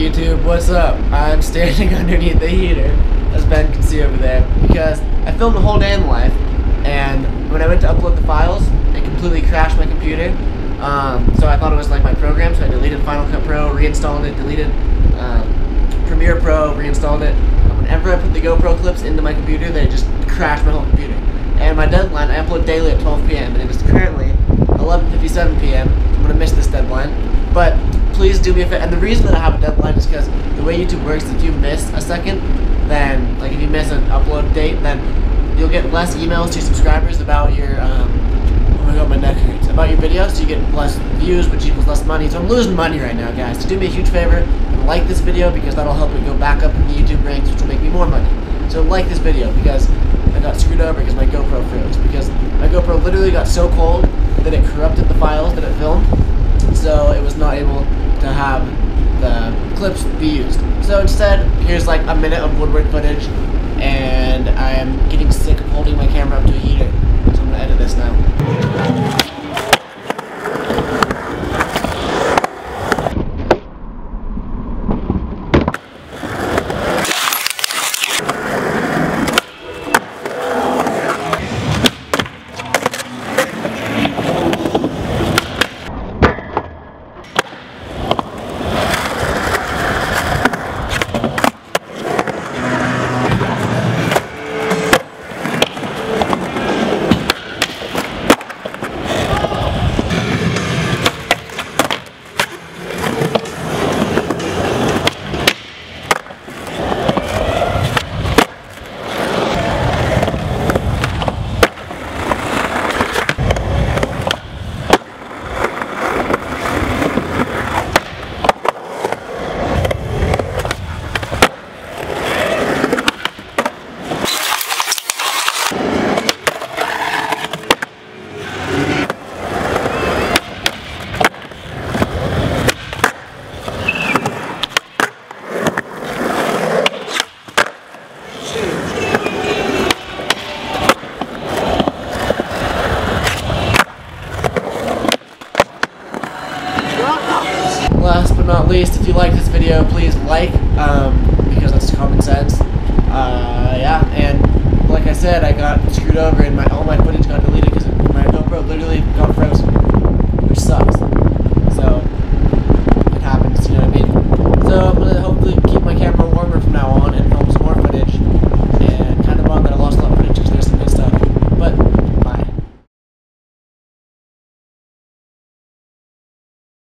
YouTube, what's up? I'm standing underneath the heater, as Ben can see over there, because I filmed a whole day in life, and when I went to upload the files, it completely crashed my computer. Um, so I thought it was like my program, so I deleted Final Cut Pro, reinstalled it, deleted um, Premiere Pro, reinstalled it. Whenever I put the GoPro clips into my computer, they just crashed my whole computer. And my deadline, I upload daily at 12 p.m., and it is currently 11.57 p.m. I'm gonna miss this deadline, do me a favor. And the reason that I have a deadline is because the way YouTube works, if you miss a second, then like if you miss an upload date, then you'll get less emails to subscribers about your um, oh my god, my neck hurts about your videos. So you get less views, which equals less money. So I'm losing money right now, guys. So do me a huge favor and like this video because that'll help me go back up in the YouTube ranks, which will make me more money. So like this video because I got screwed over because my GoPro froze. Because my GoPro literally got so cold that it corrupted the files that it filmed, so it was not able to have the clips be used. So instead, here's like a minute of Woodward footage, and I am getting sick of holding my camera up to a heater, so I'm gonna edit this now. Last but not least, if you like this video, please like, um, because that's common sense. Uh, yeah, and like I said, I got screwed over and my all my footage got deleted because my GoPro literally got.